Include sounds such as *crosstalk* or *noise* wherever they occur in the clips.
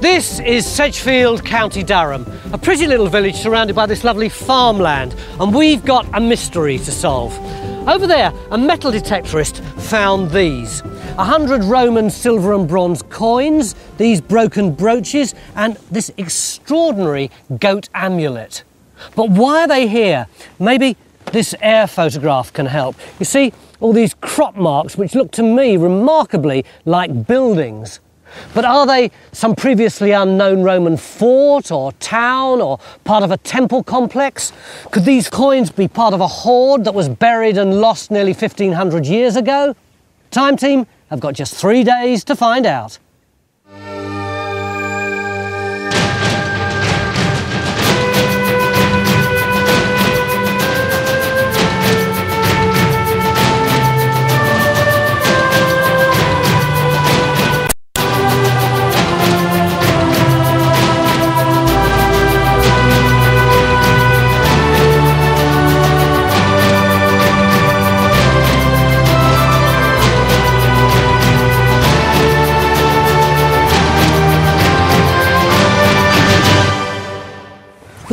This is Sedgefield, County Durham, a pretty little village surrounded by this lovely farmland, and we've got a mystery to solve. Over there, a metal detectorist found these. A hundred Roman silver and bronze coins, these broken brooches, and this extraordinary goat amulet. But why are they here? Maybe this air photograph can help. You see, all these crop marks, which look to me remarkably like buildings. But are they some previously unknown Roman fort or town or part of a temple complex? Could these coins be part of a hoard that was buried and lost nearly 1500 years ago? Time team have got just three days to find out.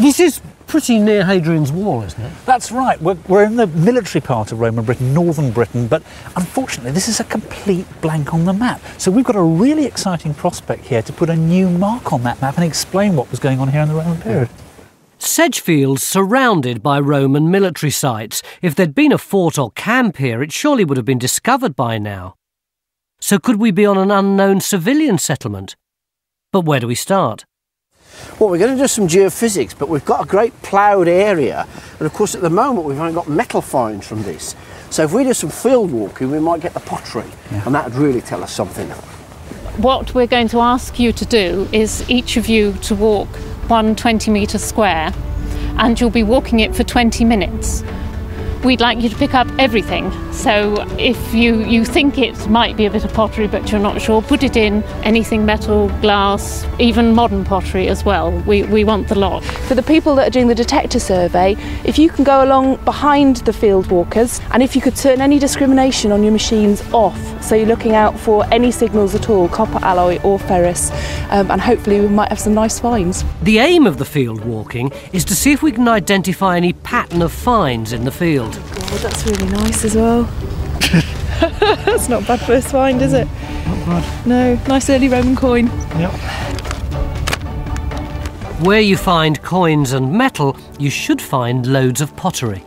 This is pretty near Hadrian's Wall, isn't it? That's right. We're, we're in the military part of Roman Britain, northern Britain, but unfortunately, this is a complete blank on the map. So we've got a really exciting prospect here to put a new mark on that map and explain what was going on here in the Roman period. Sedgefield's surrounded by Roman military sites. If there'd been a fort or camp here, it surely would have been discovered by now. So could we be on an unknown civilian settlement? But where do we start? Well, we're going to do some geophysics, but we've got a great ploughed area. And of course, at the moment, we've only got metal finds from this. So if we do some field walking, we might get the pottery, Yeah. and that would really tell us something. What we're going to ask you to do is each of you to walk one 20 metre square and you'll be walking it for 20 minutes. We'd like you to pick up everything. So if you, you think it might be a bit of pottery but you're not sure, put it in anything metal, glass, even modern pottery as well. We, we want the lot. For the people that are doing the detector survey, if you can go along behind the field walkers and if you could turn any discrimination on your machines off, so you're looking out for any signals at all, copper alloy or ferrous, um, and hopefully we might have some nice finds. The aim of the field walking is to see if we can identify any pattern of finds in the field. Oh, that's really nice as well. *laughs* that's not bad first find, is it? Not bad. No, nice early Roman coin. Yep. Where you find coins and metal, you should find loads of pottery.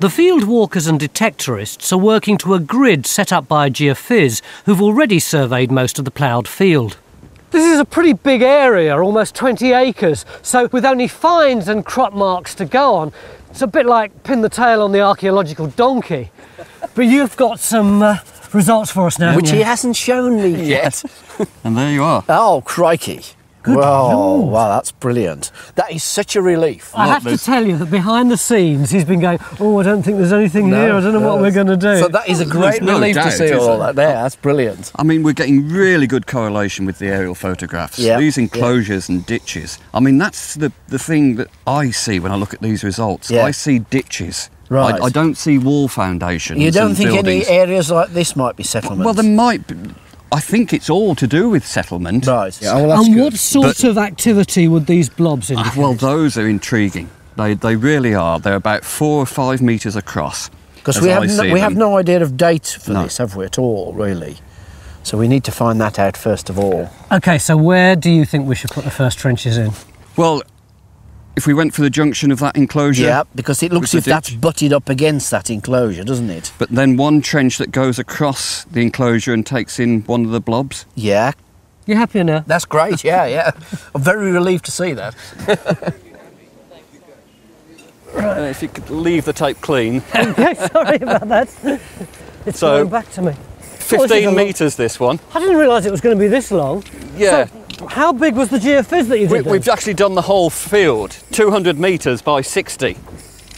The field walkers and detectorists are working to a grid set up by a geophys who've already surveyed most of the ploughed field. This is a pretty big area, almost 20 acres, so with only finds and crop marks to go on, it's a bit like pin the tail on the archaeological donkey. But you've got some uh, results for us now. Which haven't he hasn't shown me yet. *laughs* And there you are. oh, crikey. Wow, wow, that's brilliant. That is such a relief. I Look, have to tell you that behind the scenes he's been going, Oh, I don't think there's anything here, I don't know what we're going to do. So that is a great no relief to see all that there. That's brilliant. I mean, we're getting really good correlation with the aerial photographs. Yeah, These yeah. enclosures and ditches. I mean, that's the, the thing that I see when I look at these results. Yeah. I see ditches. Right. I, I don't see wall foundations. You don't and think buildings. any areas like this might be settlements? Well, there might be. I think it's all to do with settlement. Right. Yeah, well, and good. what sort But- of activity would these blobs Ah, indicate? well, those are intriguing. They, they really are. They're about four or five metres across. Because as we I have no, see we have no idea of date for No. this, have we at all? Really. So we need to find that out first of all. okay, so where do you think we should put the first trenches in? Well, if we went for the junction of that enclosure. Yeah, because it looks with if the that's butted up against that enclosure, doesn't it? But then one trench that goes across the enclosure and takes in one of the blobs. Yeah, You happier now? that's great. Yeah, yeah. *laughs* I'm very relieved to see that. Uh, if you could leave the tape clean. *laughs* okay, sorry about that. It's So- going back to me. Oh, this is a 15 lot- metres this one. I didn't realise it was going to be this long. Yeah. So, how big was the geophys that you did? We, we've actually done the whole field, 200 metres by 60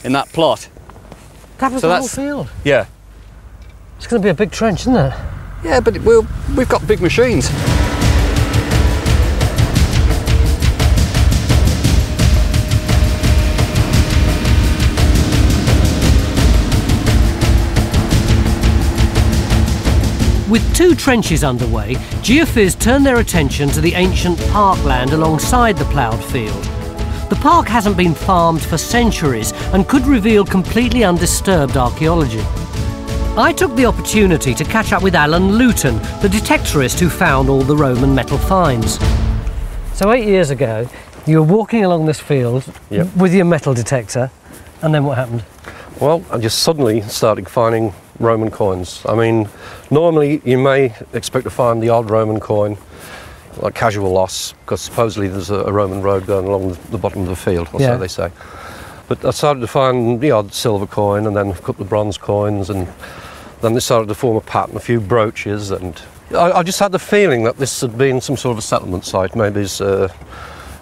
in that plot. that was so the whole field. Yeah. It's going to be a big trench, isn't it? Yeah, but will, we've got big machines. With two trenches underway, Geophys turned their attention to the ancient parkland alongside the ploughed field. The park hasn't been farmed for centuries and could reveal completely undisturbed archaeology. I took the opportunity to catch up with Alan Luton, the detectorist who found all the Roman metal finds. So, eight years ago, you were walking along this field Yep. with your metal detector, and then what happened? Well, I just suddenly started finding Roman coins. I mean, normally you may expect to find the odd Roman coin, like casual loss, because supposedly there's a, a Roman road going along the, bottom of the field, or Yeah. so they say. But I started to find the odd silver coin and then a couple of bronze coins, and then they started to form a pattern, a few brooches, and I, I just had the feeling that this had been some sort of a settlement site, maybe it's uh,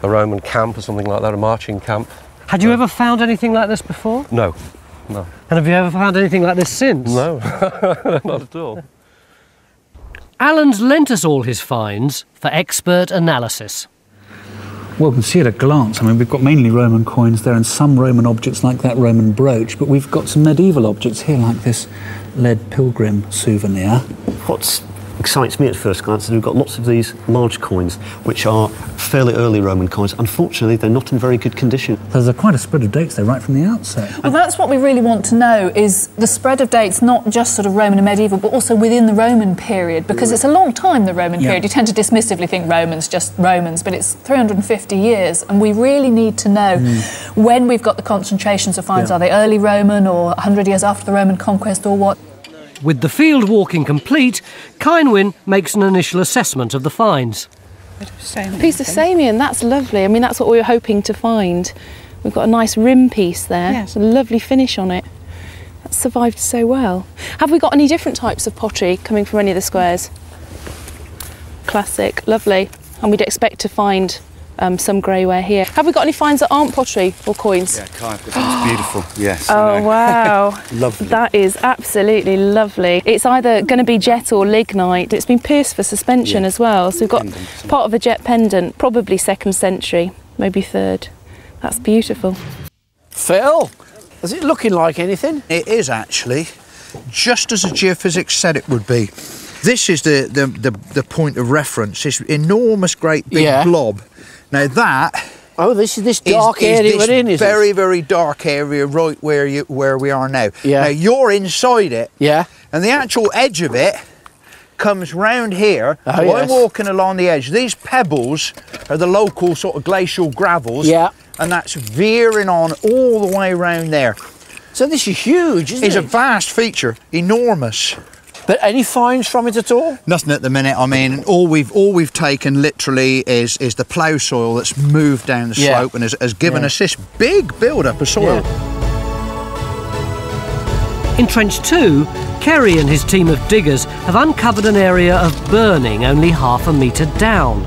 a Roman camp or something like that, a marching camp. Had you ever found anything like this before? No, no, And have you ever found anything like this since? no, *laughs* not at all. Alan's lent us all his finds for expert analysis. Well, we can see at a glance. I mean, we've got mainly Roman coins there and some Roman objects like that Roman brooch, but we've got some medieval objects here, like this lead pilgrim souvenir. What excites me at first glance is we've got lots of these large coins, which are fairly early Roman coins. Unfortunately, they're not in very good condition. There's a, quite a spread of dates there right from the outset. Well, that's what we really want to know is the spread of dates, not just sort of Roman and medieval, but also within the Roman period, because it's a long time, the Roman Yeah. period. You tend to dismissively think Romans, just Romans, but it's 350 years, and we really need to know hmm. when we've got the concentrations of finds. Yeah. Are they early Roman or 100 years after the Roman conquest or what? With the field walking complete, Kynwin makes an initial assessment of the finds. Piece of Samian, that's lovely. I mean, that's what we were hoping to find. We've got a nice rim piece there. Yeah. It's a lovely finish on it. That's survived so well. Have we got any different types of pottery coming from any of the squares? Classic, lovely. And we'd expect to find um, some greyware here. Have we got any finds that aren't pottery or coins? Yeah, Clive, it's beautiful. *gasps* Yes. Oh wow, *laughs* Lovely. that is absolutely lovely. It's either going to be jet or lignite. It's been pierced for suspension Yeah. as well. So we've got Pendant. part of a jet pendant, probably second century, maybe third. That's beautiful. Phil, is it looking like anything? It is actually, just as the geophysics said it would be. This is the, the, the, the point of reference, this enormous great big Yeah. blob. Now that Oh, this is this dark is area this we're in, is very, it? very dark area right where you where we are now. Yeah. Now you're inside it, Yeah. and the actual edge of it comes round here. Oh, So yes. I'm walking along the edge. These pebbles are the local sort of glacial gravels. Yeah. And that's veering on all the way round there. So this is huge, isn't It's a vast feature, enormous. But any finds from it at all? Nothing at the minute. I mean, all we've all we've taken literally is is the plough soil that's moved down the Yeah. slope and has, has given Yeah. us this big build up of soil. In Trench 2, Kerry and his team of diggers have uncovered an area of burning only half a metre down.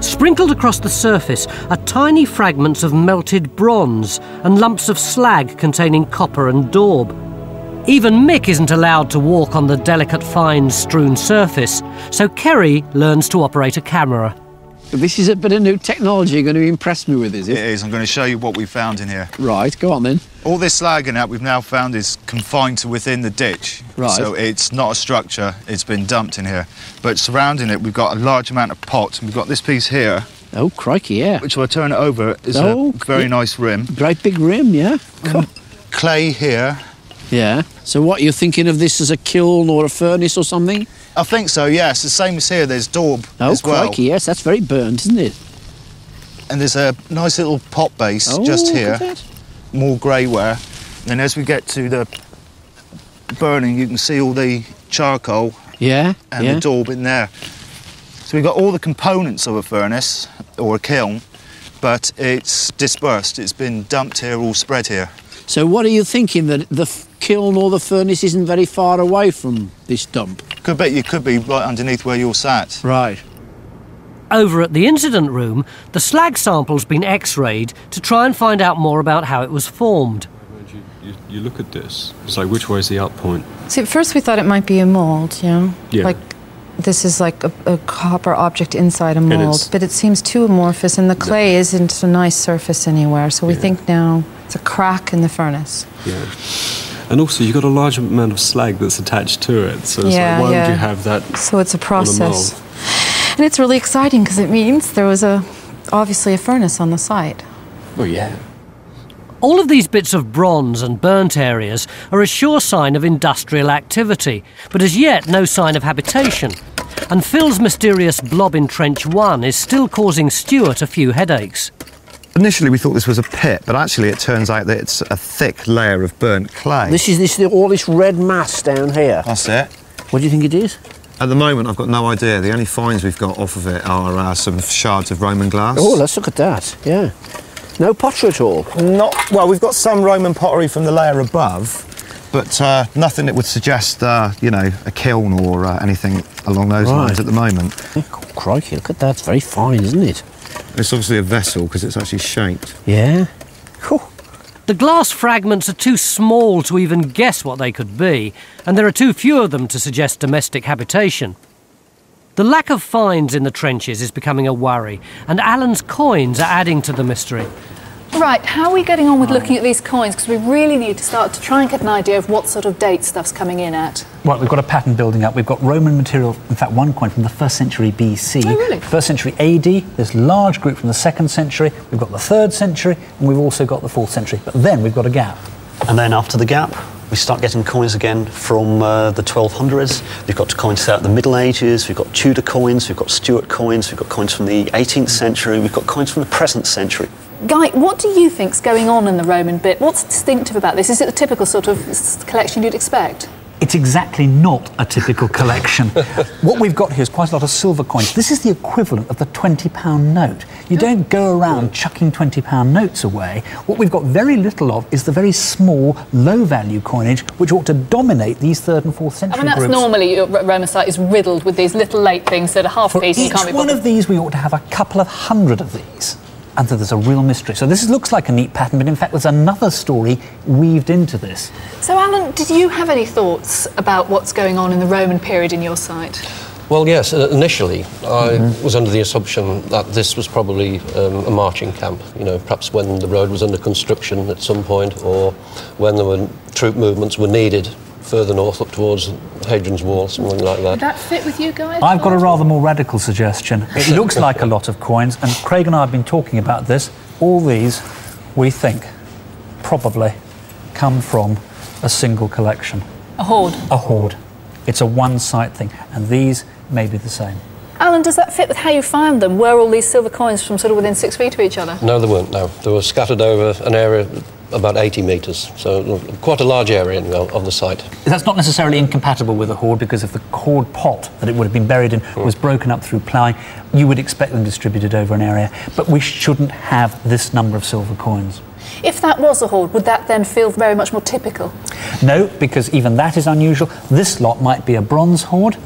Sprinkled across the surface are tiny fragments of melted bronze and lumps of slag containing copper and daub. Even Mick isn't allowed to walk on the delicate fine strewn surface, so Kerry learns to operate a camera. This is a bit of new technology you're going to impress me with, is It it? is. I'm going to show you what we found in here. Right, go on then. All this slag and that we've now found is confined to within the ditch. Right. So it's not a structure, it's been dumped in here. But surrounding it, we've got a large amount of pots. We've got this piece here, Oh, crikey, yeah. which we'll turn it over, is Oh, a very nice rim. Great big rim, yeah? Clay here. Yeah. So what, you're thinking of this as a kiln or a furnace or something? I think so, yes. The same as here, there's daub Oh, as well. crikey, yes, that's very burnt, isn't it? And there's a nice little pot base Oh, just here. more greyware. And as we get to the burning, you can see all the charcoal Yeah, and yeah. the daub in there. So we've got all the components of a furnace or a kiln, but it's dispersed. It's been dumped here, all spread here. So what are you thinking, that the kiln or the furnace isn't very far away from this dump? Could be, you could be right underneath where you're sat. Right. Over at the incident room, the slag sample's been x rayed to try and find out more about how it was formed. You, you look at this. So which way is the out point? See, at first we thought it might be a mold, you know? Yeah. Like this is like a, a copper object inside a mold, but it seems too amorphous and the clay isn't a nice surface anywhere, so we think now it's a crack in the furnace. Yeah. And also, you've got a large amount of slag that's attached to it. So it's Yeah, like, why yeah. would you have that? So it's a on process. mold? And it's really exciting because it means there was a obviously a furnace on the site. Well, yeah. All of these bits of bronze and burnt areas are a sure sign of industrial activity, but as yet no sign of habitation. And Phil's mysterious blob in Trench 1 is still causing Stewart a few headaches. Initially, we thought this was a pit, but actually, it turns out that it's a thick layer of burnt clay. This is this all this red mass down here. That's it. What do you think it is? At the moment, I've got no idea. The only finds we've got off of it are uh, some shards of Roman glass. Oh, let's look at that. Yeah. No pottery at all. Not well. We've got some Roman pottery from the layer above, but uh, nothing that would suggest, uh, you know, a kiln or uh, anything along those Right. lines at the moment. Crikey, look at that. It's very fine, isn't it? It's obviously a vessel because it's actually shaped. Yeah. The glass fragments are too small to even guess what they could be, and there are too few of them to suggest domestic habitation. The lack of finds in the trenches is becoming a worry, and Alan's coins are adding to the mystery. Right, how are we getting on with looking at these coins? Because we really need to start to try and get an idea of what sort of date stuff's coming in at. Well, we've got a pattern building up. We've got Roman material, in fact, one coin from the first century BC. Oh, really? First century AD, this large group from the second century. We've got the third century, and we've also got the fourth century. But then we've got a gap. And then after the gap, we start getting coins again from uh, the 1200s. We've got coins throughout the Middle Ages, we've got Tudor coins, we've got Stuart coins, we've got coins from the 18th century, we've got coins from the present century. Guy, what do you think's going on in the Roman bit? What's distinctive about this? Is it the typical sort of collection you'd expect? It's exactly not a typical collection. *laughs* what we've got here is quite a lot of silver coins. This is the equivalent of the £20 note. You don't go around chucking £20 notes away. What we've got very little of is the very small, low value coinage, which ought to dominate these third and fourth century I mean, that's groups. normally uh, your Roman site is riddled with these little late things that are half For pieces. You each can't be one of these, we ought to have a couple of hundred of these. And so there's a real mystery. So this looks like a neat pattern, but in fact, there's another story weaved into this. So, Alan, did you have any thoughts about what's going on in the Roman period in your site? Well, yes, uh, initially I was under the assumption that this was probably um, a marching camp, you know, perhaps when the road was under construction at some point or when there were troop movements were needed further north up towards Hadrian's Wall, something like that. Would that fit with you guys? I've got a rather more radical suggestion. It *laughs* looks like a lot of coins, and Craig and I have been talking about this. All these, we think, probably come from a single collection, A hoard. a hoard. It's a one site thing, and these may be the same. Alan, does that fit with how you found them? Were all these silver coins from sort of within six feet of each other? No, they weren't, no. They were scattered over an area about 80 metres, so quite a large area anyway, of the site. That's not necessarily incompatible with a hoard because if the cord pot that it would have been buried in was broken up through ploughing, you would expect them distributed over an area. But we shouldn't have this number of silver coins. If that was a hoard, would that then feel very much more typical? No, because even that is unusual. This lot might be a bronze hoard,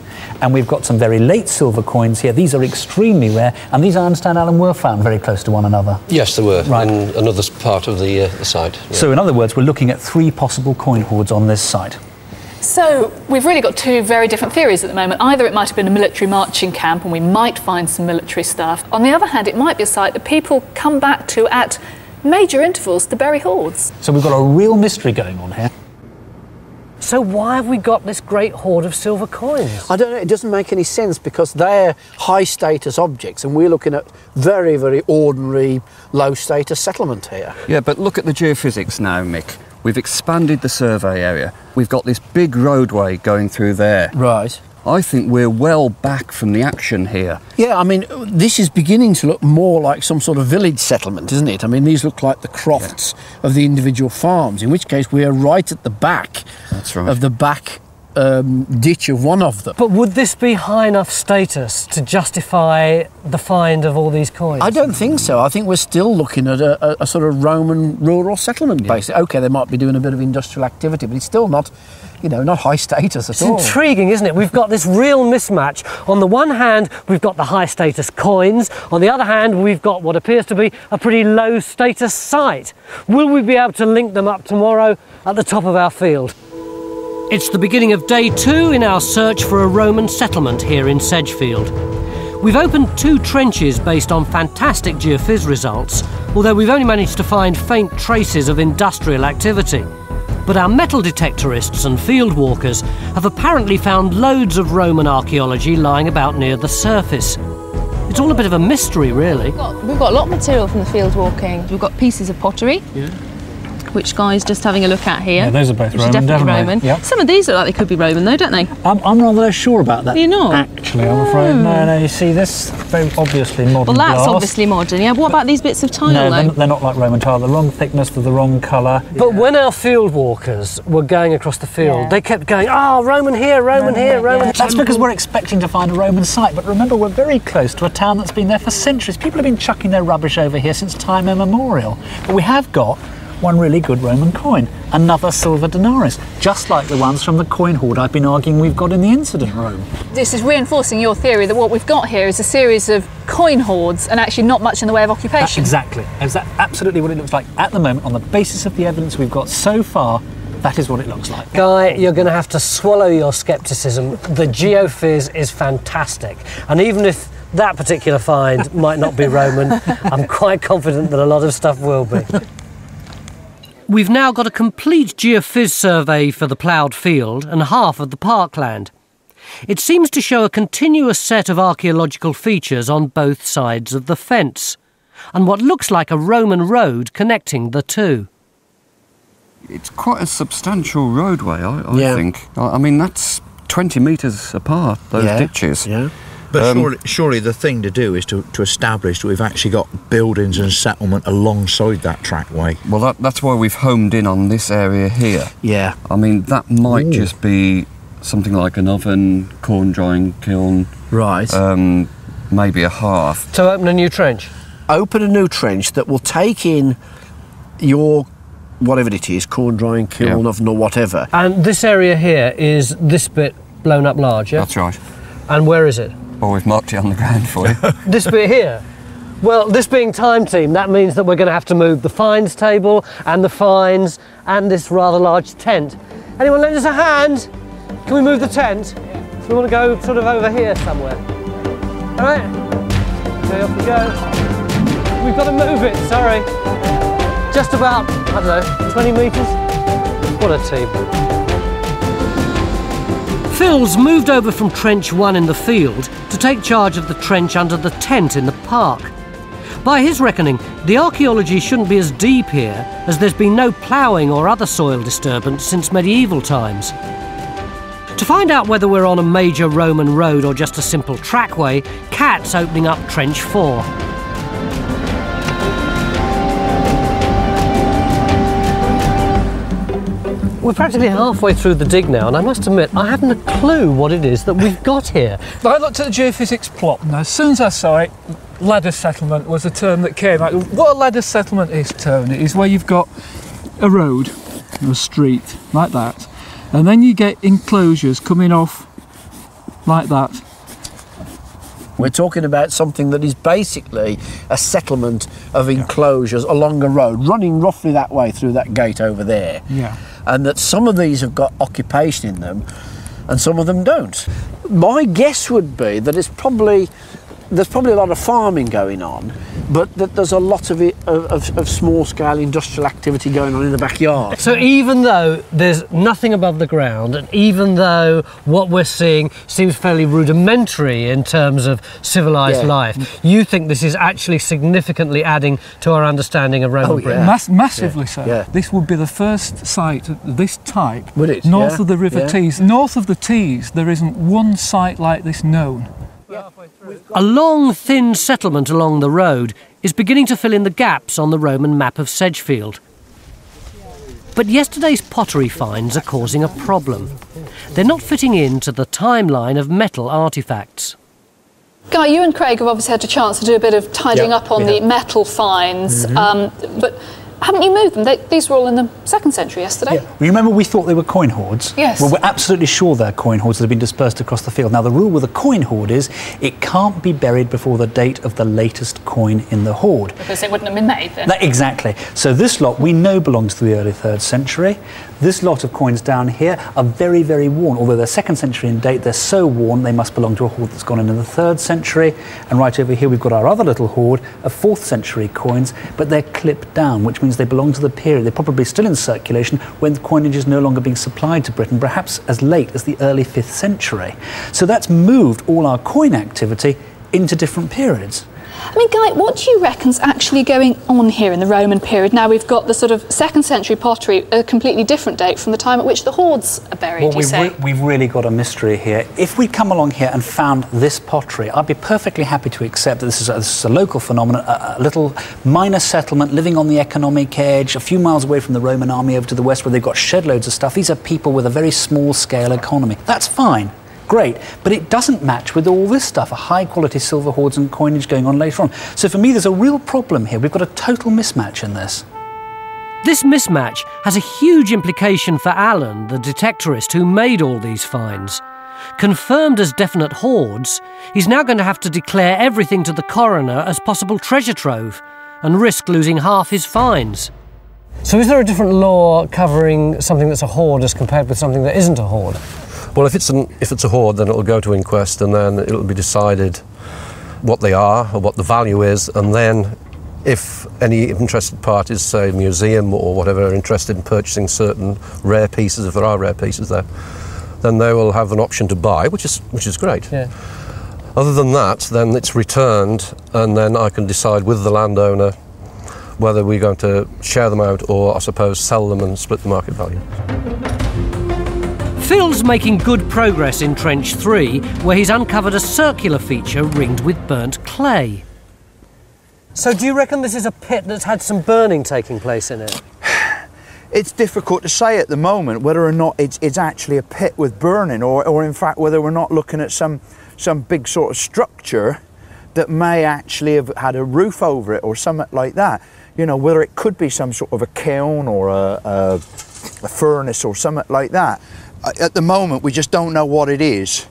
and we've got some very late silver coins here. These are extremely rare, and these, I understand, Alan, were found very close to one another. Yes, they were, in another part of the, uh, the site. yeah. So, in other words, we're looking at three possible coin hoards on this site. So, we've really got two very different theories at the moment. Either it might have been a military marching camp and we might find some military stuff. On the other hand, it might be a site that people come back to at major intervals to bury hoards. So, we've got a real mystery going on here. So why have we got this great hoard of silver coins? I don't know, it doesn't make any sense because they're high status objects and we're looking at very, very ordinary low status settlement here. Yeah, but look at the geophysics now, Mick. We've expanded the survey area. We've got this big roadway going through there. Right. I think we're well back from the action here. Yeah, I mean, this is beginning to look more like some sort of village settlement, isn't it? I mean, these look like the crofts of the individual farms, in which case we are right at the back right. of the back um, ditch of one of them. But would this be high enough status to justify the find of all these coins? I don't think so. I think we're still looking at a, a, a sort of Roman rural settlement, basically. Okay, they might be doing a bit of industrial activity, but it's still not, you know, not high status at It's all. intriguing, isn't it? We've got this real mismatch. On the one hand, we've got the high status coins. On the other hand, we've got what appears to be a pretty low status site. Will we be able to link them up tomorrow at the top of our field? It's the beginning of day two in our search for a Roman settlement here in Sedgefield. We've opened two trenches based on fantastic geophys results, although we've only managed to find faint traces of industrial activity. But our metal detectorists and field walkers have apparently found loads of Roman archaeology lying about near the surface. It's all a bit of a mystery, really. We've got, we've got a lot of material from the field walking. We've got pieces of pottery. Yeah. Which Guy's just having a look at here. Yeah, those are both Roman, definitely definitely. Roman. Yep. Some of these look like they could be Roman, though, don't they? I'm, I'm rather sure about that. You're not? Actually, I'm afraid. No, oh. no, you see, this very obviously modern Well, that's glass. obviously modern. Yeah. What about these bits of tile, No, though? they're, they're not like Roman tile. The wrong thickness, they're the wrong colour. But when our field walkers were going across the field, Yeah. they kept going, oh, Roman here, Roman here, Roman That's because we're expecting to find a Roman site, but remember, we're very close to a town that's been there for centuries. People have been chucking their rubbish over here since time immemorial. But we have got one really good Roman coin, another silver denarius, just like the ones from the coin hoard I've been arguing we've got in the incident room. This is reinforcing your theory that what we've got here is a series of coin hoards and actually not much in the way of That's occupation. exactly. Is that absolutely what it looks like at the moment on the basis of the evidence we've got so far? That is what it looks like. Guy, you're going to have to swallow your scepticism. The geophys is fantastic. And even if that particular find might not be Roman, I'm quite confident that a lot of stuff will be. *laughs* We've now got a complete geophys survey for the ploughed field and half of the parkland. It seems to show a continuous set of archaeological features on both sides of the fence, and what looks like a Roman road connecting the two. It's quite a substantial roadway, I, I Yeah. think. I, I mean, that's 20 metres apart, those Yeah, ditches. Yeah. But Um, surely, surely the thing to do is to, to establish that we've actually got buildings and settlement alongside that trackway. Well, that, that's why we've homed in on this area here. Yeah. I mean, that might Ooh. just be something like an oven, corn drying kiln, Right. um, maybe a hearth. To open a new trench? Open a new trench that will take in your whatever it is, corn drying kiln Yeah. oven or whatever. And this area here is this bit blown up large, yeah? That's right. And where is it? We've marked it on the ground for you. *laughs* this bit here. Well, this being time team, that means that we're going to have to move the fines table and the fines and this rather large tent. Anyone lend us a hand? Can we move the tent? So we want to go sort of over here somewhere. All right? Okay, off we go. We've got to move it, sorry. Just about, I don't know, 20 metres? What a team. Phil's moved over from Trench 1 in the field to take charge of the trench under the tent in the park. By his reckoning, the archaeology shouldn't be as deep here, as there's been no ploughing or other soil disturbance since medieval times. To find out whether we're on a major Roman road or just a simple trackway, Cat's opening up Trench 4. We're practically halfway through the dig now, and I must admit, I haven't a clue what it is that we've got here. But I looked at the geophysics plot, and as soon as I saw it, ladder settlement was a term that came out. What a ladder settlement is, Tony, is where you've got a road, a street, like that, and then you get enclosures coming off like that. We're talking about something that is basically a settlement of enclosures along a road, running roughly that way through that gate over there. Yeah. And that some of these have got occupation in them and some of them don't. My guess would be that it's probably there's probably a lot of farming going on, but that there's a lot of it of, of, of small scale industrial activity going on in the backyard. So even though there's nothing above the ground, and even though what we're seeing seems fairly rudimentary in terms of civilized Yeah. life, you think this is actually significantly adding to our understanding of Roman Oh, yeah. Britain? Mass- massively so. yeah. This would be the first site of this type Would it? north Yeah, of the River yeah. Tees. North of the Tees, there isn't one site like this known. A long, thin settlement along the road is beginning to fill in the gaps on the Roman map of Sedgefield. But yesterday's pottery finds are causing a problem. They're not fitting into the timeline of metal artefacts. Guy, you and Craig have obviously had a chance to do a bit of tidying Yeah, up on we the metal finds, Mhm. um, but haven't you moved them? They, these were all in the second century yesterday. You remember, we thought they were coin hoards? Yes. Well, we're absolutely sure they're coin hoards that have been dispersed across the field. Now, the rule with a coin hoard is it can't be buried before the date of the latest coin in the hoard. Because it wouldn't have been made then. That- exactly. So this lot we know belongs to the early third century. This lot of coins down here are very, very worn. Although they're second century in date, they're so worn they must belong to a hoard that's gone in in the third century. And right over here we've got our other little hoard of fourth century coins, but they're clipped down, which means they belong to the period. They're probably still in circulation when the coinage is no longer being supplied to Britain, perhaps as late as the early 5th century. So that's moved all our coin activity into different periods. I mean, Guy, what do you reckon's actually going on here in the Roman period? Now we've got the sort of second century pottery, a completely different date from the time at which the hoards are buried, Well, you we've, say? re- we've really got a mystery here. If we'd come along here and found this pottery, I'd be perfectly happy to accept that this is a, this is a local phenomenon, a, a little minor settlement living on the economic edge, a few miles away from the Roman army over to the west where they've got shed loads of stuff. These are people with a very small scale economy. That's fine. Great, but it doesn't match with all this stuff, a high quality silver hoards and coinage going on later on. So for me, there's a real problem here. We've got a total mismatch in this. This mismatch has a huge implication for Alan, the detectorist who made all these finds. Confirmed as definite hoards, he's now going to have to declare everything to the coroner as possible treasure trove and risk losing half his fines. So, is there a different law covering something that's a hoard as compared with something that isn't a hoard? Well, if it's an, if it's a hoard, then it'll go to inquest, and then it'll be decided what they are or what the value is, and then if any interested parties, say a museum or whatever, are interested in purchasing certain rare pieces, if there are rare pieces there, then they will have an option to buy, which is which is great. Yeah. Other than that, then it's returned, and then I can decide with the landowner whether we're going to share them out or, I suppose, sell them and split the market value. Phil's making good progress in Trench 3, where he's uncovered a circular feature ringed with burnt clay. So, do you reckon this is a pit that's had some burning taking place in it? *sighs* It's difficult to say at the moment whether or not it's, it's actually a pit with burning, or, or in fact whether we're not looking at some some big sort of structure that may actually have had a roof over it or something like that. You know, whether it could be some sort of a kiln or a, a, a furnace or something like that. At the moment, we just don't know what it is.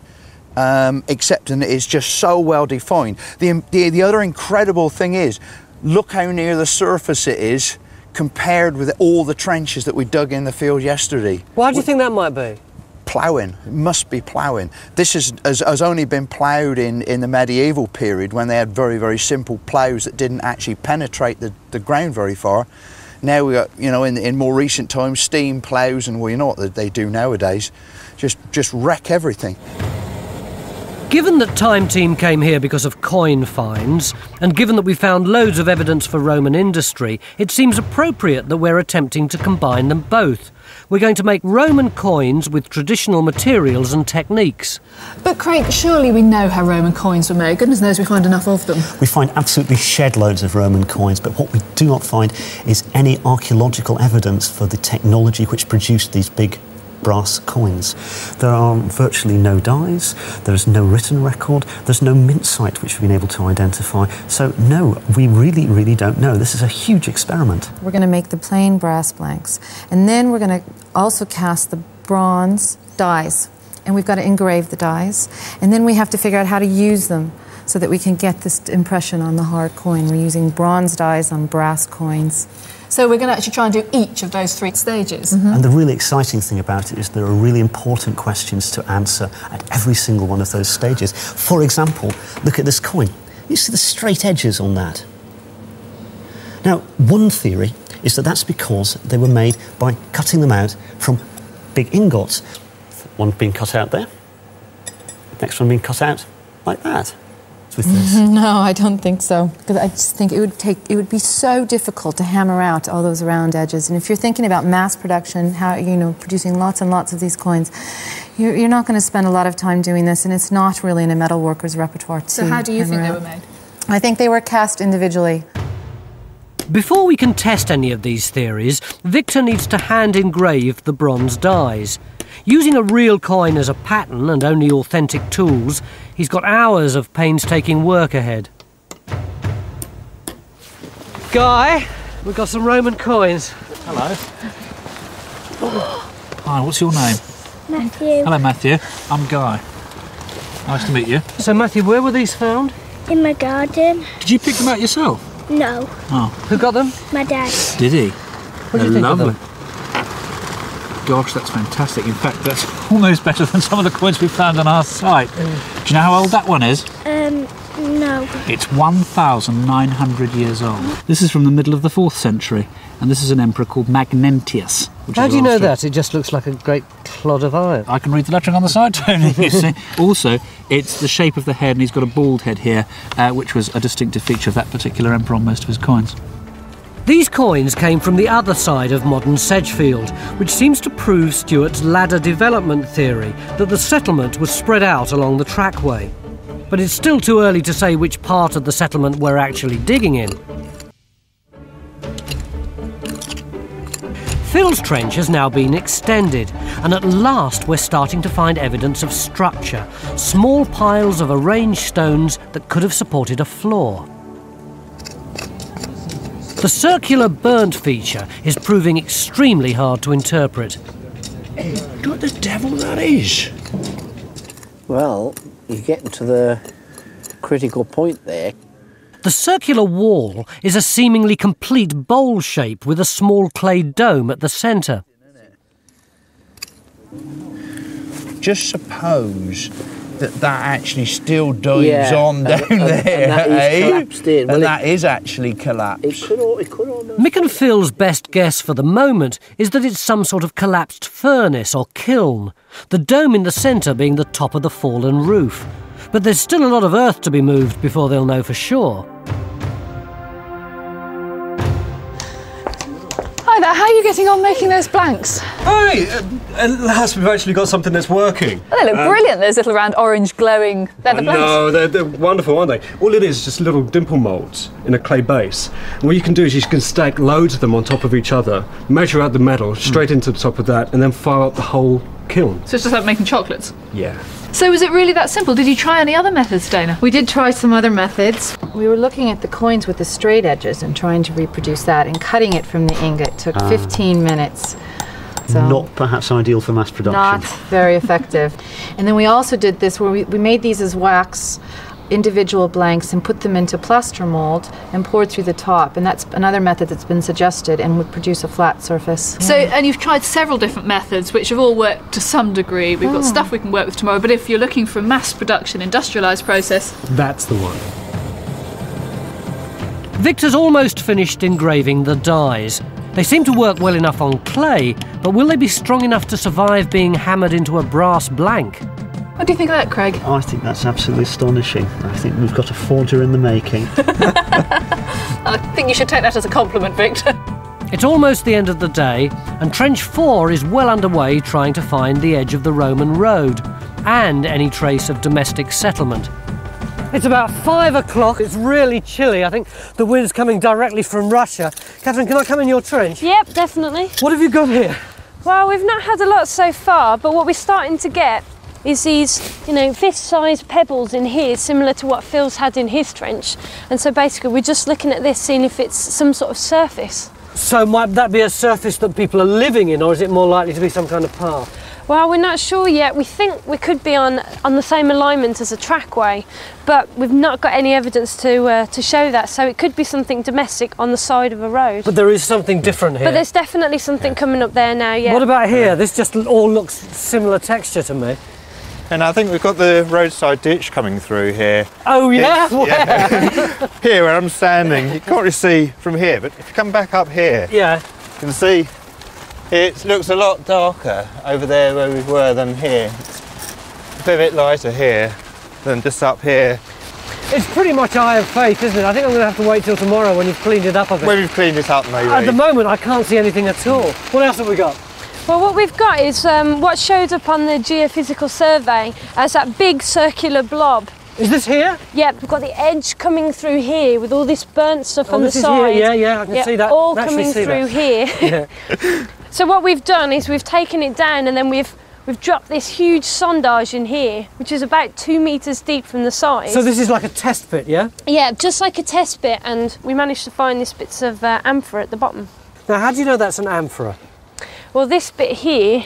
Um, except that it's just so well defined. The, the the other incredible thing is, look how near the surface it is compared with all the trenches that we dug in the field yesterday. Why do you think that might be? Ploughing, it must be ploughing. This is, has, has only been ploughed in, in the medieval period when they had very, very simple ploughs that didn't actually penetrate the, the ground very far. Now we got, you know, in, in more recent times, steam ploughs and well, you know what they- do nowadays, just, just wreck everything. Given that Time Team came here because of coin finds, and given that we found loads of evidence for Roman industry, it seems appropriate that we're attempting to combine them both. We're going to make Roman coins with traditional materials and techniques. But Craig, surely we know how Roman coins were made. Goodness knows we find enough of them. We find absolutely shed loads of Roman coins, but what we do not find is any archaeological evidence for the technology which produced these big brass coins. There are virtually no dies, there is no written record, there's no mint site which we've been able to identify. So, no, we really, really don't know. This is a huge experiment. We're going to make the plain brass blanks. And then we're going to also cast the bronze dies. And we've got to engrave the dies. And then we have to figure out how to use them so that we can get this impression on the hard coin. We're using bronze dies on brass coins. So we're going to actually try and do each of those three stages. Mm-hmm. And the really exciting thing about it is there are really important questions to answer at every single one of those stages. For example, look at this coin. You see the straight edges on that. Now, one theory is that that's because they were made by cutting them out from big ingots. One being cut out there, next one being cut out like that. With this. *laughs* No, I don't think so. Because I just think it would take it would be so difficult to hammer out all those round edges. And if you're thinking about mass production, how you know producing lots and lots of these coins, you're, you're not going to spend a lot of time doing this, and it's not really in a metal worker's repertoire. So to how do you think hammer they were made? I think they were cast individually. Before we can test any of these theories, Victor needs to hand engrave the bronze dies. Using a real coin as a pattern and only authentic tools, he's got hours of painstaking work ahead. Guy, we've got some Roman coins. Hello. Hi, what's your name? Matthew. Hello, Matthew. I'm Guy. Nice to meet you. So, Matthew, where were these found? In my garden? Did you pick them out yourself? No, Oh, Who got them? my dad. did he? What do you They're think of them? Gosh, that's fantastic. In fact, that's almost better than some of the coins we found on our site. Do you know how old that one is? Um, No. It's 1,900 years old. This is from the middle of the 4th century, and this is an emperor called Magnentius. Which How is do you know that? It just looks like a great clod of iron. I can read the lettering on the side, *laughs* Tony. You see. Also, it's the shape of the head, and he's got a bald head here, uh, which was a distinctive feature of that particular emperor on most of his coins. These coins came from the other side of modern Sedgefield, which seems to prove Stewart's ladder development theory that the settlement was spread out along the trackway. But it's still too early to say which part of the settlement we're actually digging in. Phil's Trench has now been extended, and at last we're starting to find evidence of structure small piles of arranged stones that could have supported a floor. The circular burnt feature is proving extremely hard to interpret. What the devil that is? Well, you're getting to the critical point there. The circular wall is a seemingly complete bowl shape with a small clay dome at the centre. Just suppose that that actually still dives Yeah, on and- down and- and there, that is eh? collapsed in. And it- that is actually collapsed. It could, al- it could almost. Mick and Phil's best guess for the moment is that it's some sort of collapsed furnace or kiln, the dome in the centre being the top of the fallen roof. But there's still a lot of earth to be moved before they'll know for sure. Hi there, how are you getting on making those blanks? Hi! uh, At last we've actually got something that's working. Oh, they look Um, brilliant, those little round orange glowing leather blanks. No, they're, they're wonderful, aren't they? All it is is just little dimple moulds in a clay base. And what you can do is you can stack loads of them on top of each other, measure out the metal straight into the top of that, and then fire up the whole kiln. So it's just like making chocolates. Yeah. So was it really that simple? Did you try any other methods, Dana? We did try some other methods. We were looking at the coins with the straight edges and trying to reproduce that, and cutting it from the ingot took Ah. 15 minutes. So Not perhaps ideal for mass production. not very effective. And then we also did this where we, we made these as wax individual blanks and put them into plaster mold and poured through the top. And that's another method that's been suggested and would produce a flat surface. So, and you've tried several different methods, which have all worked to some degree. We've got Hmm. stuff we can work with tomorrow, but if you're looking for a mass production, industrialised process, That's the one. Victor's almost finished engraving the dies. They seem to work well enough on clay, but will they be strong enough to survive being hammered into a brass blank? What do you think of that, Craig? I think that's absolutely astonishing. I think we've got a forger in the making. *laughs* I think you should take that as a compliment, Victor. It's almost the end of the day, and Trench 4 is well underway trying to find the edge of the Roman road and any trace of domestic settlement. It's about five o'clock, it's really chilly. I think the wind's coming directly from Russia. Catherine, can I come in your trench? Yep, definitely. What have you got here? Well, we've not had a lot so far, but what we're starting to get is these, you know, fist-sized pebbles in here, similar to what Phil's had in his trench. And so basically, we're just looking at this, seeing if it's some sort of surface. So, might that be a surface that people are living in, or is it more likely to be some kind of path? Well, we're not sure yet. We think we could be on on the same alignment as a trackway, but we've not got any evidence to uh, to show that. So it could be something domestic on the side of a road. But there is something different here. But there's definitely something coming up there now. Yeah. What about here? This just all looks similar texture to me. And I think we've got the roadside ditch coming through here. Oh yeah, *laughs* yeah. *laughs* here where I'm standing, you can't really see from here, but if you come back up here, yeah, you can see it looks a lot darker over there where we were than here. It's a bit lighter here than just up here. It's pretty much eye of faith, isn't it? I think I'm going to have to wait till tomorrow when you've cleaned it up a bit. When we've cleaned it up, maybe. At the moment, I can't see anything at all. What else have we got? Well, what we've got is um, what showed up on the geophysical survey as that big circular blob. Is this here? Yep, we've got the edge coming through here with all this burnt stuff Oh, on the this is here, side. yeah, yeah, I can see that. All I can actually coming through that. here. *laughs* *laughs* so what we've done is we've taken it down and then we've we've dropped this huge sondage in here, which is about two meters deep from the side. So this is like a test pit, yeah? yeah, just like a test bit, and we managed to find this bits of uh, amphora at the bottom. Now, how do you know that's an amphora? Well, this bit here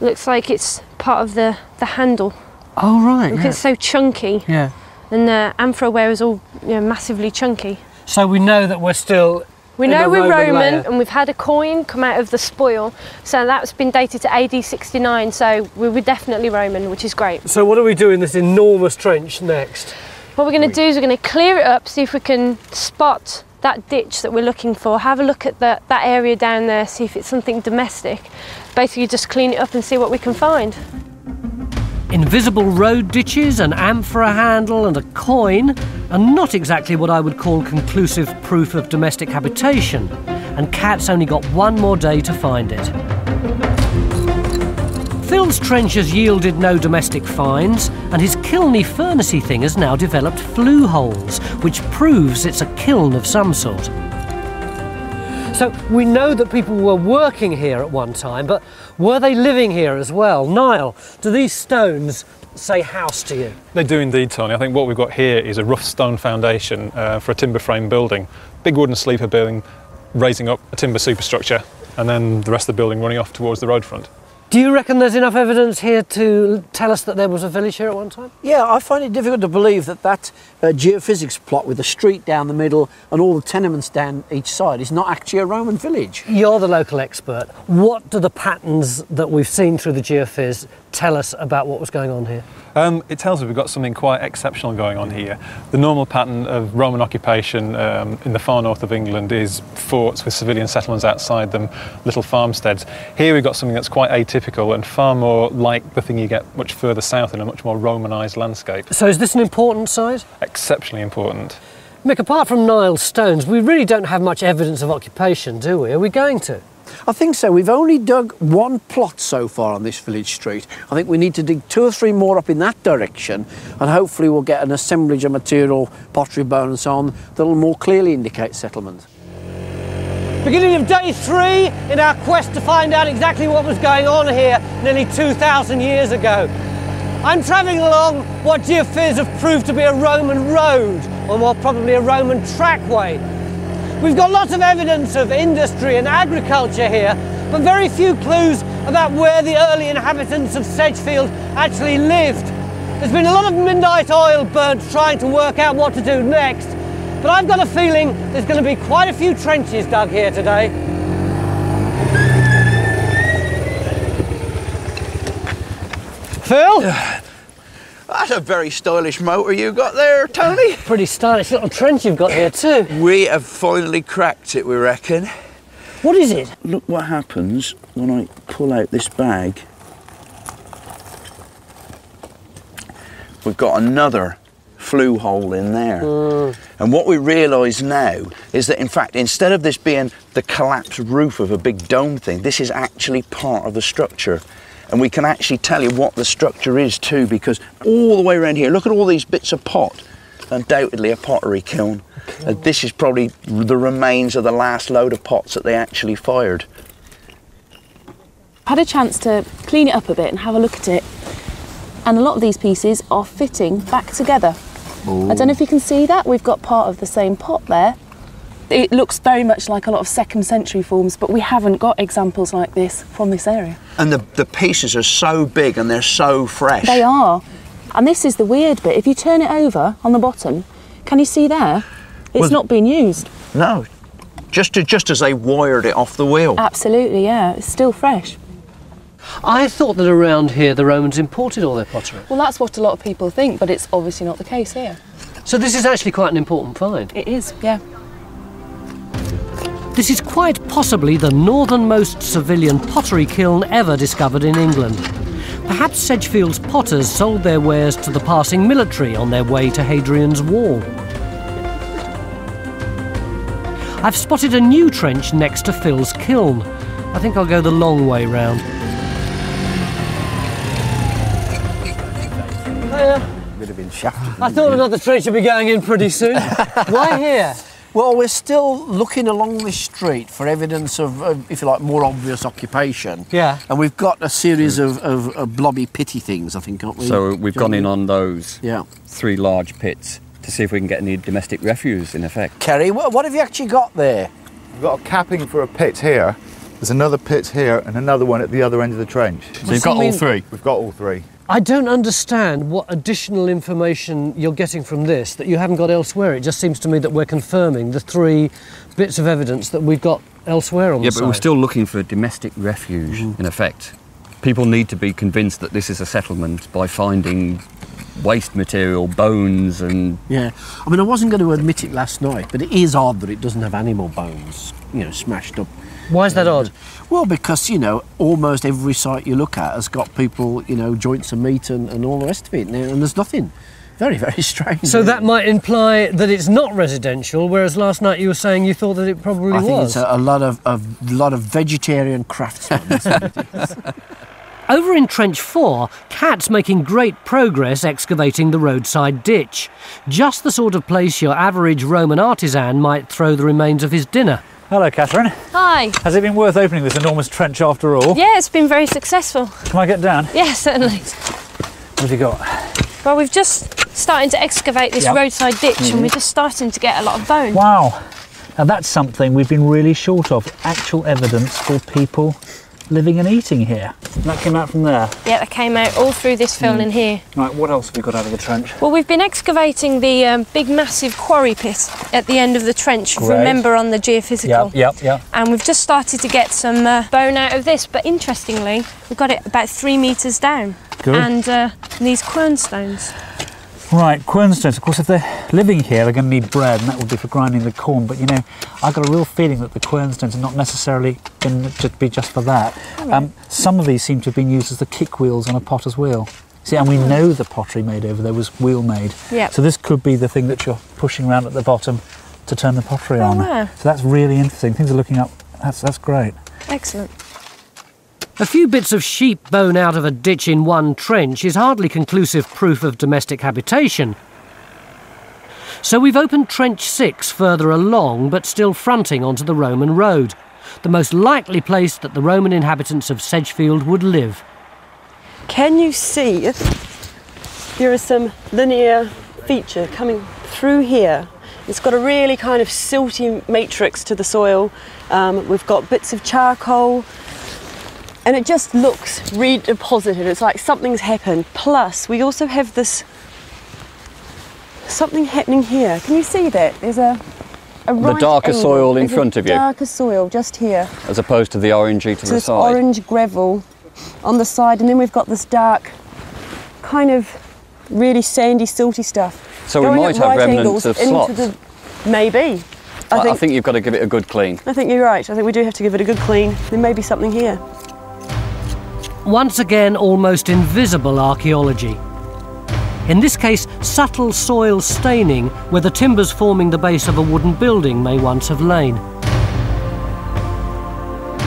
looks like it's part of the, the handle. Oh, right. Look, yeah. it's so chunky. Yeah. And the amphora ware is all you know, massively chunky. So we know that we're still. We know we're Roman Roman, and we've had a coin come out of the spoil, so that's been dated to AD 69. So we were definitely Roman, which is great. So what are we doing in this enormous trench next? What we're going to do is we're going to clear it up, see if we can spot that ditch that we're looking for. Have a look at that, that area down there, see if it's something domestic. Basically, just clean it up and see what we can find. Invisible road ditches, an amphora handle, and a coin are not exactly what I would call conclusive proof of domestic habitation, and Cat's only got one more day to find it. Phil's trench has yielded no domestic finds, and his kilny furnacey thing has now developed flue holes, which proves it's a kiln of some sort. So we know that people were working here at one time, but were they living here as well? Niall, do these stones say house to you? They do indeed, Tony. I think what we've got here is a rough stone foundation uh, for a timber frame building. Big wooden sleeper building raising up a timber superstructure, and then the rest of the building running off towards the road front. Do you reckon there's enough evidence here to tell us that there was a village here at one time? Yeah, I find it difficult to believe that that uh, geophysics plot with the street down the middle and all the tenements down each side is not actually a Roman village. You're the local expert. What do the patterns that we've seen through the geophys tell us about what was going on here? Um, it tells us we've got something quite exceptional going on here. The normal pattern of Roman occupation um, in the far north of England is forts with civilian settlements outside them, little farmsteads. Here we've got something that's quite atypical and far more like the thing you get much further south in a much more Romanised landscape. So is this an important site? Exceptionally important. Mick, apart from Niall's stones, we really don't have much evidence of occupation, do we? Are we going to? I think so. We've only dug one plot so far on this village street. I think we need to dig two or three more up in that direction, and hopefully we'll get an assemblage of material, pottery, bone, and so on, that'll more clearly indicate settlement. Beginning of day three in our quest to find out exactly what was going on here nearly 2,000 years ago. I'm travelling along what geophys have proved to be a Roman road, or more probably a Roman trackway. We've got lots of evidence of industry and agriculture here, but very few clues about where the early inhabitants of Sedgefield actually lived. There's been a lot of midnight oil burnt trying to work out what to do next, but I've got a feeling there's going to be quite a few trenches dug here today. Phil? That's a very stylish motor you got there, Tony. *laughs* Pretty stylish little trench you've got here too. We have finally cracked it, we reckon. What is it? Look what happens when I pull out this bag. We've got another flue hole in there. Mm. And what we realise now is that, in fact, instead of this being the collapsed roof of a big dome thing, this is actually part of the structure. And we can actually tell you what the structure is too, because all the way around here, look at all these bits of pot. Undoubtedly a pottery kiln. Uh, this is probably the remains of the last load of pots that they actually fired. Had a chance to clean it up a bit and have a look at it. And a lot of these pieces are fitting back together. I don't know if you can see that. We've got part of the same pot there. It looks very much like a lot of second century forms, but we haven't got examples like this from this area. And the, the pieces are so big and they're so fresh. They are. And this is the weird bit. If you turn it over on the bottom, can you see there? It's Was- not being used. No, just, to, just as they wired it off the wheel. Absolutely, yeah. It's still fresh. I thought that around here the Romans imported all their pottery. Well, that's what a lot of people think, but it's obviously not the case here. So this is actually quite an important find. It is, yeah. This is quite possibly the northernmost civilian pottery kiln ever discovered in England. Perhaps Sedgefield's potters sold their wares to the passing military on their way to Hadrian's Wall. I've spotted a new trench next to Phil's kiln. I think I'll go the long way round. Would have been shafted. I thought another trench would be going in pretty soon. *laughs* Why here? Well, we're still looking along this street for evidence of, of, if you like, more obvious occupation. Yeah. And we've got a series of, of, of blobby pitty things, I think, aren't we? So we've gone in on those Yeah. three large pits to see if we can get any domestic refuse in effect. Kerry, what, what have you actually got there? We've got a capping for a pit here. There's another pit here and another one at the other end of the trench. So you've got all three? We've got all three. I don't understand what additional information you're getting from this that you haven't got elsewhere. It just seems to me that we're confirming the three bits of evidence that we've got elsewhere on Yeah, the but we're still looking for domestic refuge mm. in effect. People need to be convinced that this is a settlement by finding waste material, bones, and Yeah, I mean, I wasn't going to admit it last night, but it is odd that it doesn't have animal bones, you know, smashed up. Why is that odd? Well, because, you know, almost every site you look at has got people, you know, joints of meat and, and all the rest of it, and, and there's nothing. Very, very *laughs* strange. So that might imply that it's not residential, whereas last night you were saying you thought that it probably I think it's a, a lot of a lot of vegetarian craftsmen. *laughs* Over in Trench 4, Cat's making great progress excavating the roadside ditch. Just the sort of place your average Roman artisan might throw the remains of his dinner. Hello, Catherine. Hi. Has it been worth opening this enormous trench after all? Yeah, it's been very successful. Can I get down? Yeah, certainly. What have you got? Well, we've just starting to excavate this Yep. roadside ditch, and Mhm. we're just starting to get a lot of bone. Wow. Now that's something we've been really short of actual evidence for people living and eating here. That came out from there. Yeah, that came out all through this fill Mm. in here. Right, what else have we got out of the trench? Well, we've been excavating the um, big, massive quarry pit at the end of the trench. Great. Remember on the geophysical. Yep, yep, yep. And we've just started to get some uh, bone out of this, but interestingly, we've got it about three metres down. Good. And uh, these quernstones. Right, quernstones. Of course, if they're living here, they're going to need bread, and that would be for grinding the corn. But you know, I've got a real feeling that the quernstones are not necessarily going to be just for that. Um, some of these seem to have been used as the kick wheels on a potter's wheel. See, and we know the pottery made over there was wheel made. Yep. So this could be the thing that you're pushing around at the bottom to turn the pottery Oh, on. wow. So that's really interesting. Things are looking up. That's that's great. Excellent. A few bits of sheep bone out of a ditch in one trench is hardly conclusive proof of domestic habitation. So we've opened Trench 6 further along, but still fronting onto the Roman road, the most likely place that the Roman inhabitants of Sedgefield would live. Can you see there is some linear feature coming through here? It's got a really kind of silty matrix to the soil. Um, we've got bits of charcoal, and it just looks redeposited. It's like something's happened. Plus, we also have this something happening here. Can you see that? There's a, a The darker angle. soil in There's front of you. Darker soil just here. as opposed to the orangey to So the this side. orange gravel on the side, and then we've got this dark, kind of really sandy, silty stuff. So we going might at have right remnants of slots. the- maybe. I, think, I think you've got to give it a good clean. I think you're right. I think we do have to give it a good clean. There may be something here. Once again, almost invisible archaeology. In this case, subtle soil staining where the timbers forming the base of a wooden building may once have lain.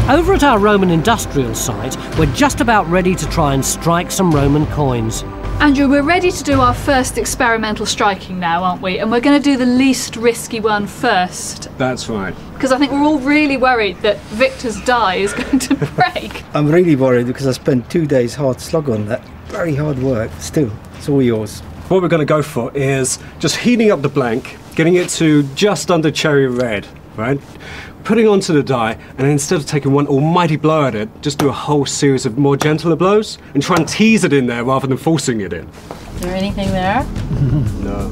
Over at our Roman industrial site, we're just about ready to try and strike some Roman coins. Andrew, we're ready to do our first experimental striking now, aren't we? And we're going to do the least risky one first. That's right. Because I think we're all really worried that Victor's die is *laughs* going to break. I'm really worried because I spent two days hard slog on that. Very hard work. Still, it's all yours. What we're going to go for is just heating up the blank, getting it to just under cherry red, right? Putting onto the die, and then instead of taking one almighty blow at it, just do a whole series of more gentler blows and try and tease it in there rather than forcing it in. Is there anything there? *laughs* No.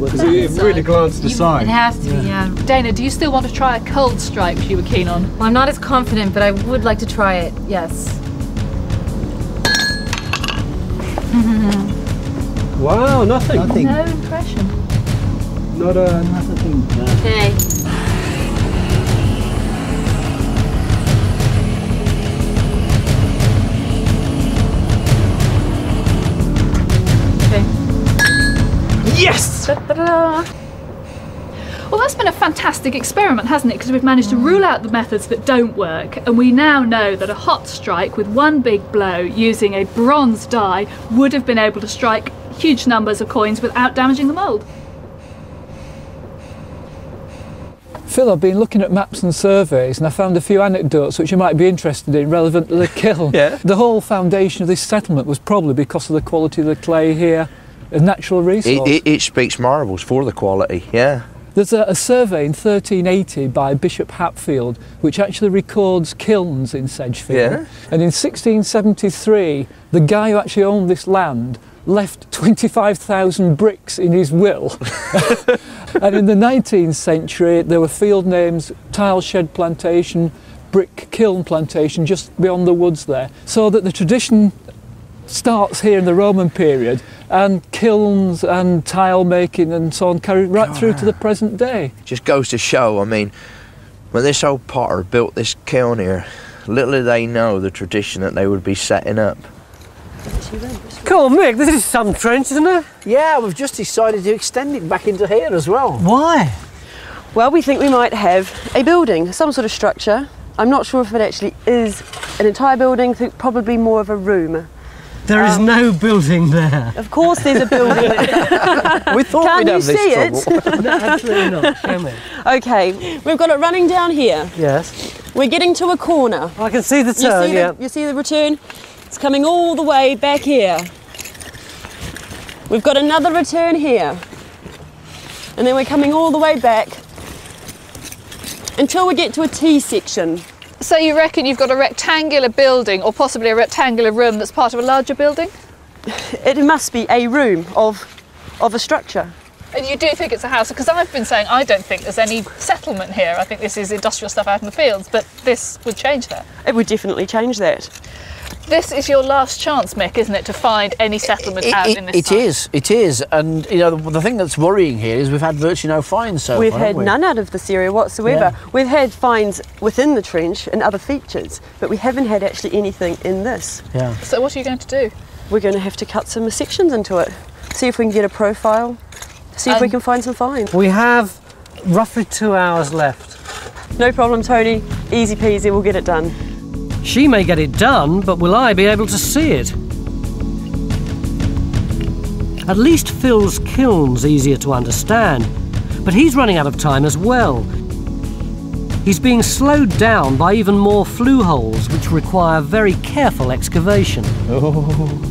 Because it really glanced aside. It has to be, yeah. Dana, do you still want to try a cold strike you were keen on? Well, I'm not as confident, but I would like to try it, yes. *laughs* Wow, nothing. Nothing. No impression. Not a. Nothing. Okay. Yes! Da-da-da. Well, that's been a fantastic experiment, hasn't it? Because we've managed to mm. rule out the methods that don't work, and we now know that a hot strike with one big blow using a bronze die would have been able to strike huge numbers of coins without damaging the mould. Phil, I've been looking at maps and surveys and I found a few anecdotes which you might be interested in relevant to the kiln. *laughs* Yeah. The whole foundation of this settlement was probably because of the quality of the clay here, a natural It, resource. it, it speaks marvels for the quality, yeah. There's a, a survey in 1380 by Bishop Hatfield which actually records kilns in Sedgefield. Yeah. And in 1673, the guy who actually owned this land left 25,000 bricks in his will. *laughs* and in the 19th century, there were field names Tile Shed Plantation, Brick Kiln Plantation, just beyond the woods there. So that the tradition starts here in the Roman period and kilns and tile making and so on, carried right through to the present day. Just goes to show, I mean, when this old potter built this kiln here, little did they know the tradition that they would be setting up. Cool, Mick, this is some trench, isn't it? Yeah, we've just decided to extend it back into here as well. Why? Well, we think we might have a building, some sort of structure. I'm not sure if it actually is an entire building, I think probably more of a room. There is Um, no building there. Of course, there's a building. *laughs* we thought Can we'd you have this see it? *laughs* no, absolutely not. Show me. Okay, we've got it running down here. Yes. We're getting to a corner. I can see the You turn, see yeah. the, you see the return? It's coming all the way back here. We've got another return here. And then we're coming all the way back until we get to a T section. So you reckon you've got a rectangular building or possibly a rectangular room that's part of a larger building? It must be a room of, of a structure. And you do think it's a house? Because I've been saying I don't think there's any settlement here. I think this is industrial stuff out in the fields, but this would change that. It would definitely change that. This is your last chance, Mick, isn't it, to find any settlement It, out it- in this it site? is, it is, and you know the, the thing that's worrying here is we've had virtually no finds so We've far. had we? none out of this area whatsoever. Yeah. We've had finds within the trench and other features, but we haven't had actually anything in this. Yeah. So what are you going to do? We're going to have to cut some sections into it, see if we can get a profile, see if we Um, can find some finds. We have roughly two hours left. No problem, Tony. Easy peasy, we'll get it done. She may get it done, but will I be able to see it? At least Phil's kiln's easier to understand, but he's running out of time as well. He's being slowed down by even more flue holes, which require very careful excavation. Oh.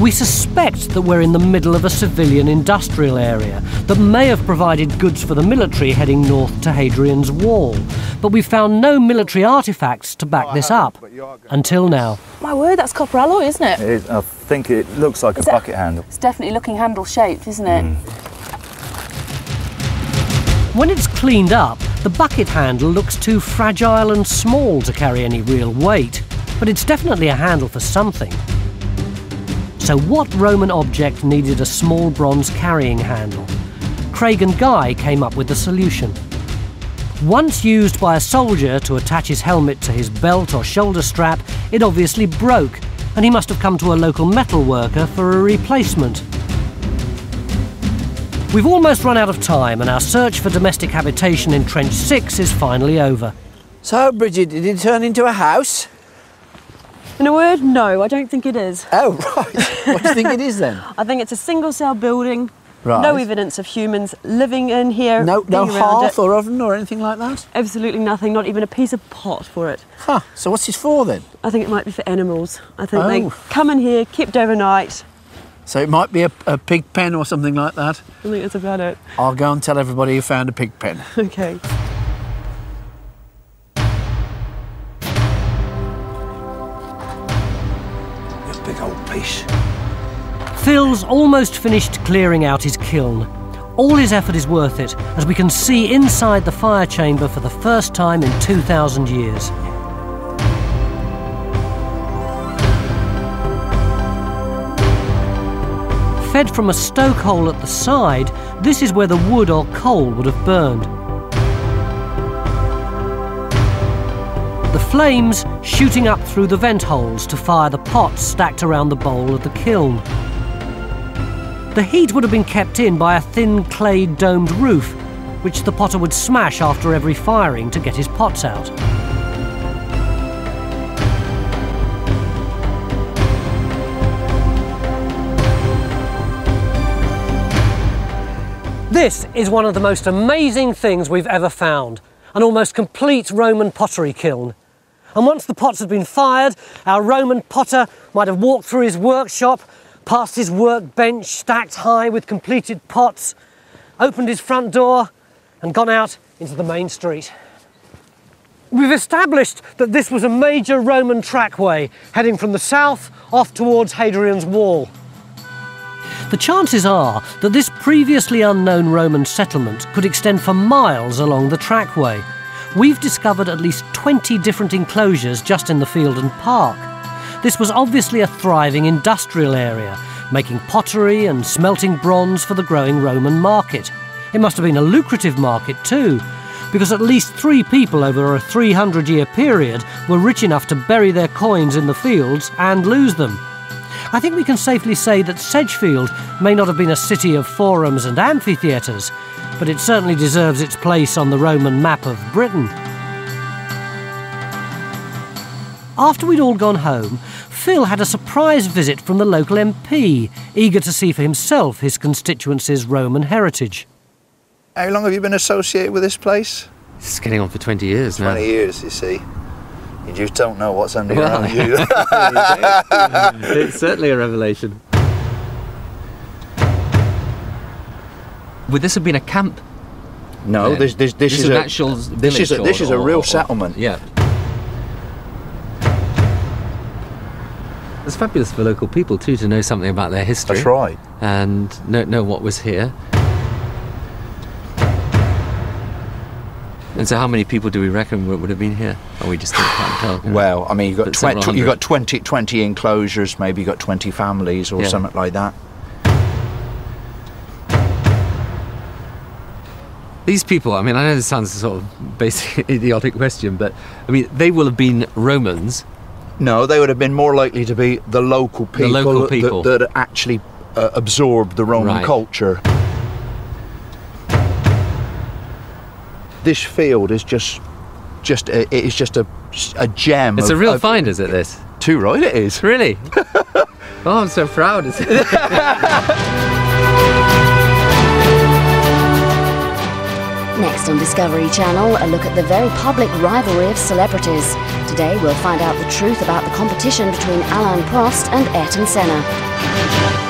We suspect that we're in the middle of a civilian industrial area that may have provided goods for the military heading north to Hadrian's Wall, but we've found no military artifacts to back oh, this up until now. My word, that's copper alloy, isn't it? It is, I think it looks like Is a that- bucket handle. It's definitely looking handle shaped, isn't it? Hmm. When it's cleaned up, the bucket handle looks too fragile and small to carry any real weight, but it's definitely a handle for something. So, what Roman object needed a small bronze carrying handle? Craig and Guy came up with the solution. Once used by a soldier to attach his helmet to his belt or shoulder strap, it obviously broke, and he must have come to a local metal worker for a replacement. We've almost run out of time, and our search for domestic habitation in Trench 6 is finally over. So, Bridget, did it turn into a house? In a word, no, I don't think it is. Oh, *laughs* right. what do you think it is then? I think it's a single cell building. Right. No evidence of humans living in here. No, no hearth it. or oven or anything like that? Absolutely nothing, not even a piece of pot for it. Huh, so what's this for then? I think it might be for animals. I think Oh. they come in here, kept overnight. So it might be a, a pig pen or something like that. I think that's about it. I'll go and tell everybody you found a pig pen. *laughs* Okay. Phil's almost finished clearing out his kiln. All his effort is worth it, as we can see inside the fire chamber for the first time in 2,000 years. Fed from a stoke hole at the side, this is where the wood or coal would have burned. Flames shooting up through the vent holes to fire the pots stacked around the bowl of the kiln. The heat would have been kept in by a thin clay domed roof, which the potter would smash after every firing to get his pots out. This is one of the most amazing things we've ever found an almost complete Roman pottery kiln. And once the pots had been fired, our Roman potter might have walked through his workshop, past his workbench stacked high with completed pots, opened his front door, and gone out into the main street. We've established that this was a major Roman trackway heading from the south off towards Hadrian's Wall. The chances are that this previously unknown Roman settlement could extend for miles along the trackway. We've discovered at least 20 different enclosures just in the field and park. This was obviously a thriving industrial area, making pottery and smelting bronze for the growing Roman market. It must have been a lucrative market too, because at least three people over a 300 year period were rich enough to bury their coins in the fields and lose them. I think we can safely say that Sedgefield may not have been a city of forums and amphitheatres, but it certainly deserves its place on the Roman map of Britain. After we'd all gone home, Phil had a surprise visit from the local MP, eager to see for himself his constituency's Roman heritage. How long have you been associated with this place? It's getting on for 20 years now. 20 years, you see. You just don't know what's under your Well, own you. *laughs* *laughs* it's certainly a revelation. Would this have been a camp? No, this, this, this, This is an a actual This is a, this or- is a real or- settlement. Yeah. It's fabulous for local people too to know something about their history. That's right. And know, know what was here. And so, how many people do we reckon would have been here? Or we just can't tell. Well, I mean, you've got, 20, you've got 20, 20 enclosures, maybe you've got 20 families or Yeah. something like that. These people, I mean, I know this sounds a sort of basic, *laughs* idiotic question, but I mean, they will have been Romans. No, they would have been more likely to be the local The people, local that- people. That, actually uh, absorbed the Roman Right. culture. This field is just, just a, it is just a, a gem. It's of- a real of- find, is it, this? Too right, it is. Really? *laughs* oh, I'm so proud. *laughs* Next on Discovery Channel, a look at the very public rivalry of celebrities. Today we'll find out the truth about the competition between Alain Prost and Ayrton Senna.